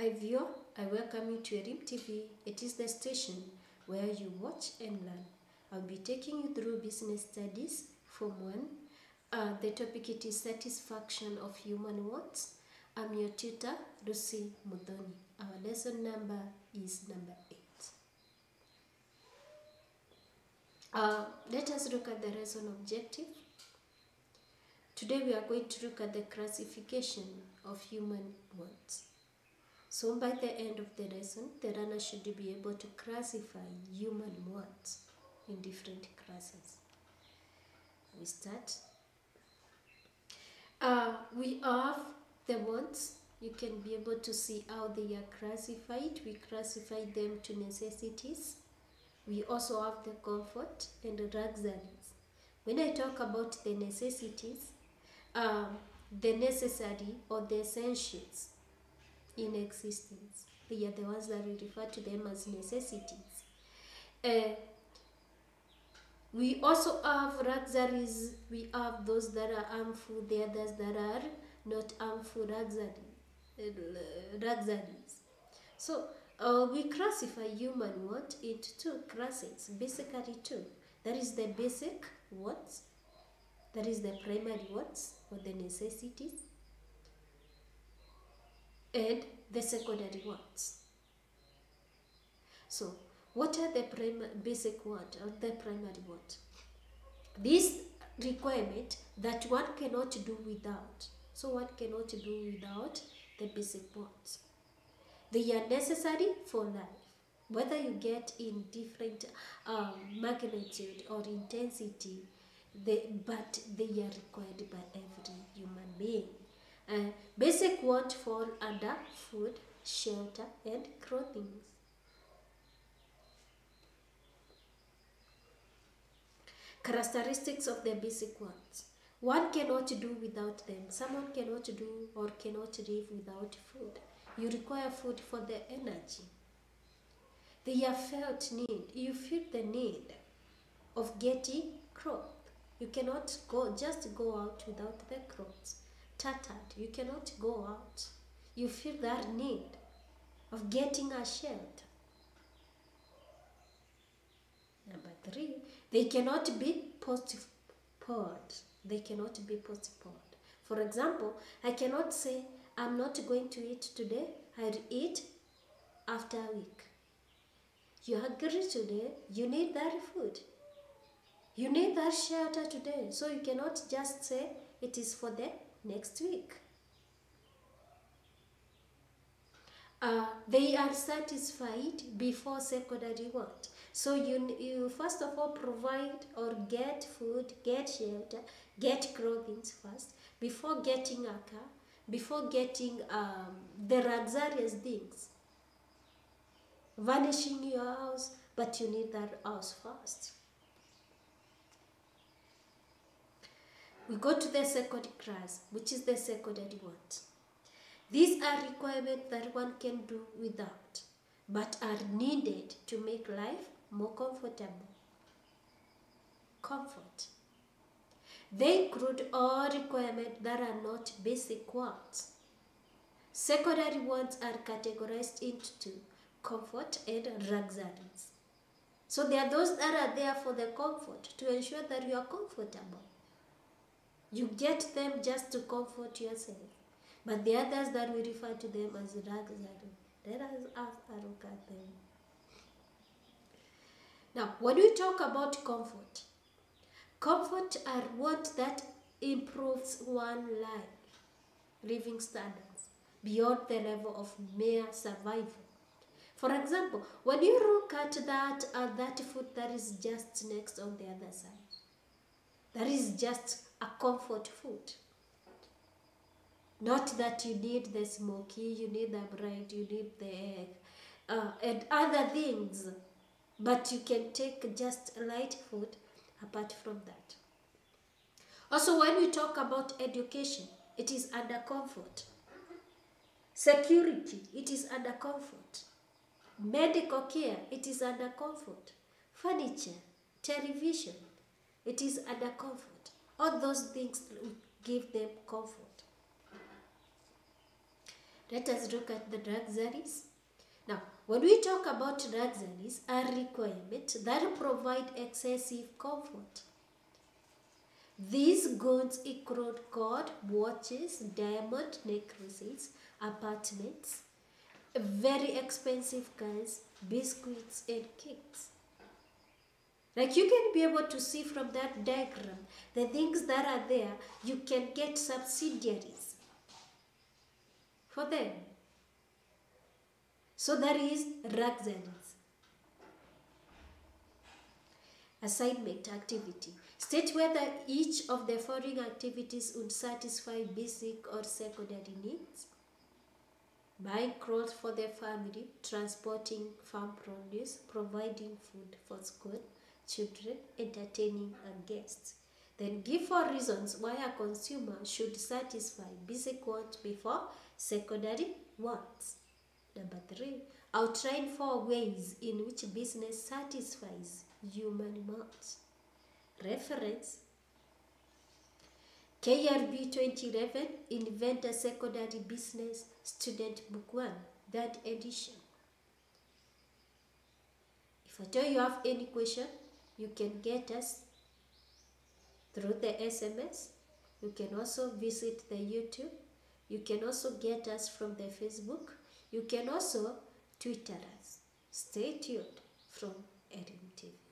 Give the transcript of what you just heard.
Hi viewer, I welcome you to Elimu TV. It is the station where you watch and learn. I'll be taking you through business studies from one. Uh, the topic it is satisfaction of human wants. I'm your tutor, Lucy Mudoni. Our lesson number is number eight. Uh, let us look at the lesson objective. Today we are going to look at the classification of human wants. So by the end of the lesson, the learner should be able to classify human wants in different classes. We start. Uh, we have the wants. You can be able to see how they are classified. We classify them to necessities. We also have the comfort and the luxuries. When I talk about the necessities, um, the necessary or the essentials in existence. They are the ones that we refer to them as necessities. Uh, we also have luxuries. We have those that are harmful, the others that are not harmful luxuries. So uh, we classify human want into two classes, basically two. That is the basic wants, that is the primary wants or the necessities, and the secondary ones. So, what are the basic what or the primary what? This requirement that one cannot do without. So one cannot do without the basic wants. They are necessary for life, whether you get in different um, magnitude or intensity, they, but they are required by every human being. Basic want fall under food, shelter, and clothing. Characteristics of the basic wants. One cannot do without them. Someone cannot do or cannot live without food. You require food for the energy. They are felt need. You feel the need of getting clothes. You cannot go just go out without the clothes. Tattered. You cannot go out. You feel that need of getting a shelter. Number three, they cannot be postponed. They cannot be postponed. For example, I cannot say, I'm not going to eat today, I'll eat after a week. You are hungry today, you need that food. You need that shelter today. So you cannot just say it is for the next week. Uh, they are satisfied before secondary want. So you, you first of all provide or get food, get shelter, get clothing first before getting a car, before getting um, the luxurious things. Vanishing your house, but you need that house first. We go to the second class, which is the secondary want. These are requirements that one can do without, but are needed to make life more comfortable. Comfort. They include all requirements that are not basic wants. Secondary wants are categorized into two comfort and luxuries. So there are those that are there for the comfort to ensure that you are comfortable. You get them just to comfort yourself. But the others that we refer to them as luxury, let us have a look at them. Now, when we talk about comfort, comfort are what that improves one life, living standards, beyond the level of mere survival. For example, when you look at that uh, that food that is just next on the other side, that is just a comfort food. Not that you need the smoky, you need the bread, you need the egg, uh, and other things, but you can take just light food apart from that. Also, when we talk about education, it is under comfort. Security, it is under comfort. Medical care, it is under comfort. Furniture, television, it is under comfort. All those things give them comfort. Let us look at the luxuries. Now, when we talk about luxuries, are requirements that provide excessive comfort. These goods include gold, watches, diamond necklaces, apartments, very expensive cars, biscuits, and cakes. Like you can be able to see from that diagram the things that are there, you can get subsidiaries for them. So that is luxuries. Assignment activity. State whether each of the following activities would satisfy basic or secondary needs. Buying clothes for the family, transporting farm produce, providing food for school, children, entertaining a guest. Then give four reasons why a consumer should satisfy basic wants before secondary wants. Number three, outline four ways in which business satisfies human wants. Reference KRB 2011 Inventor Secondary Business Student Book 1, that edition. If at all you have any question, you can get us through the SMS. You can also visit the YouTube. You can also get us from the Facebook. You can also Twitter us. Stay tuned from Edinburgh.